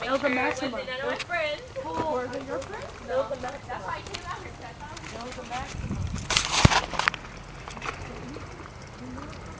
make Ilga sure Maxima. wasn't none of my friends. Were they your friends? Ilga Maxima. That's why I came out here, 'cause I you. Ilga Maxima. Mm-hmm.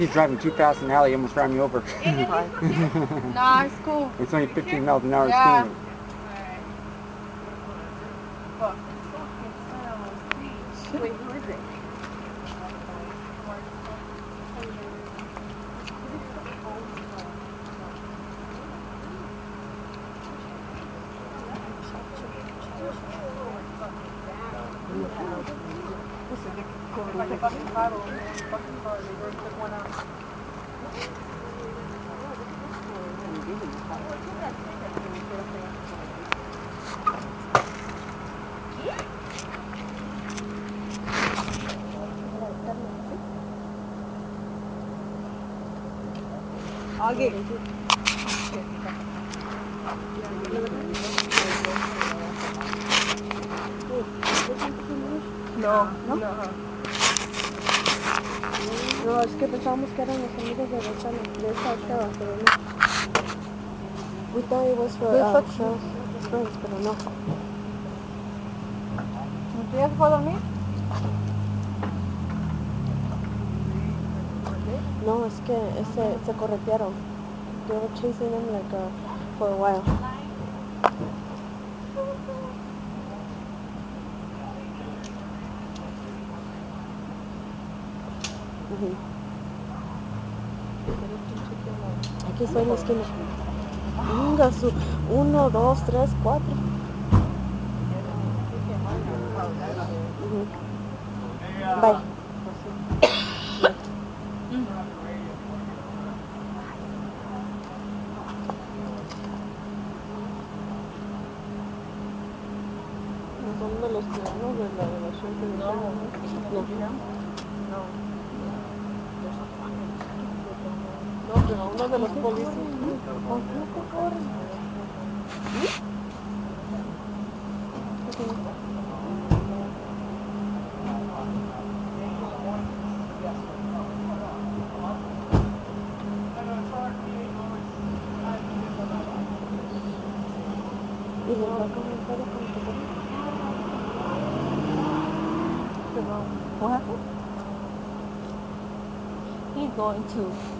He's driving too fast in the alley, almost ran me over. Nah, it's cool. it's only 15 miles an hour Yeah. speed. Wait, who is it? This is a cool like a bucket paddle, bucket car, they were took one out. आगे Thank you. No, no. No, es que pensábamos que eran los amigos de esta, de esta chava, pero no. We thought it was for uh, Cheryl's friends, pero no. ¿Tú ya se fue a dormir? No, es que ese, se corretearon. They were chasing him like uh, for a while. Aquí estoy en la esquina. Venga, su uno, dos, tres, cuatro. Bye. Son de los que. De la relación que no. No. uno de los policías. He's going to.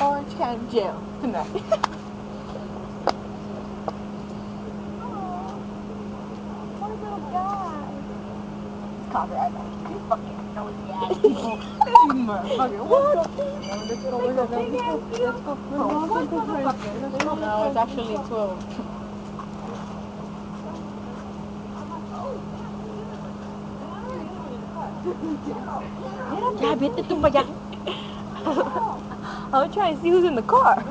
Orange County Jail tonight. Poor little guy. Copyright. You fucking nosy ass people. You motherfucker. What's up? Let's go. Let's go. Let's go. Let's go. No, it's actually 12. Ya, vete tú para allá. I'm trying to see who's in the car.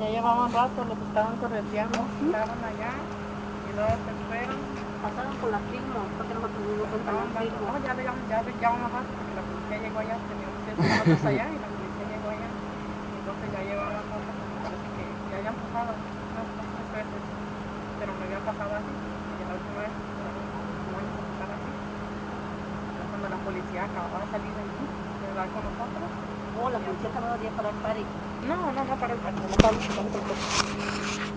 Ya llevaban rato los que estaban correteando, estaban allá y luego se fueron. Pasaron por la firma, para que nosotros vimos que Estaban estaban dando, no, ya le ya le llaman rato porque la policía llegó allá, teníamos que estar allá y la policía llegó allá. Entonces ya porque parece que ya habían pasado unas tres veces, pero no había pasado así. Y la última vez, como años que pasaba así. Cuando la policía acababa de salir de allí, de hablar con nosotros. Oh, la policía no día para el party. No, no, no para el parque, no para el parque.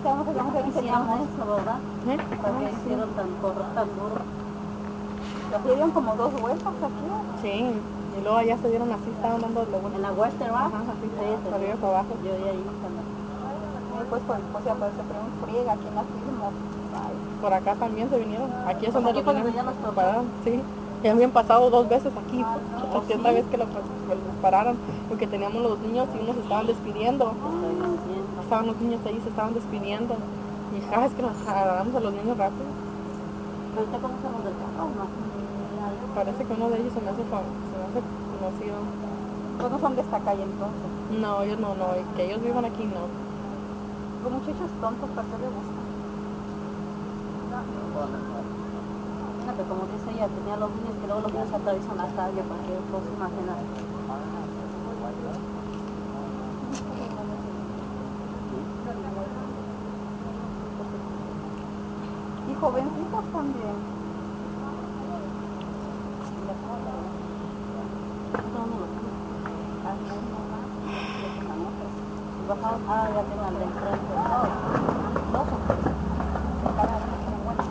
Que vamos a enseñamos. eso, ¿verdad? ¿Eh? ¿Para qué hicieron tan correr tan duro? Nos dieron como dos vueltas aquí. Sí, y luego allá se dieron así, estaban dando la vuelta. En la Western, ¿verdad? Ajá, así, Sí, para arriba para abajo. Yo ya iba cuando... Y después, pues, pues ya pues, se pegó un friega aquí en las firmas. Ay, Por acá también se vinieron. Aquí es Pues donde fue ya los pararon, sí. Ya habían pasado dos veces aquí, Ah, la segunda vez que que los pararon, porque teníamos los niños y unos estaban despidiendo. Estaban los niños ahí, se estaban despidiendo. Y ja, es que nos agarramos a los niños rápido. ¿Pero usted conoce los del carro o no? Parece que uno de ellos se me hace, se me hace conocido. pues no son de esta calle entonces. No, ellos no, no, que ellos vivan aquí no. Los muchachos tontos, ¿para qué le buscan? Fíjate, como dice ella, tenía los niños que luego los niños atraviesan la calle, cualquier cosa, imagínate. Y jovencitos también. Ah, ya tengo tres. Cada uno tiene buenas.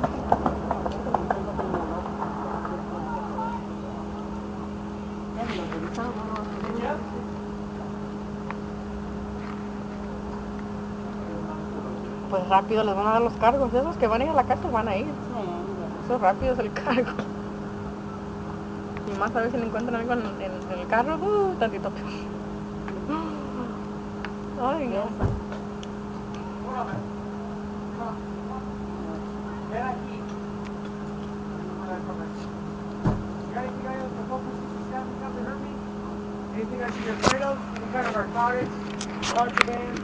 Tengo como dos. Ya me lo revisaron, ¿no? Pues rápido les van a dar los cargos. Esos que van a ir a la cárcel van a ir. Eso rápido es el cargo. Y más a ver si le encuentran algo en, en- en el carro, uh, tantito peor. Ay, no. Anything I should be afraid of? Any kind of narcotics? Contraband?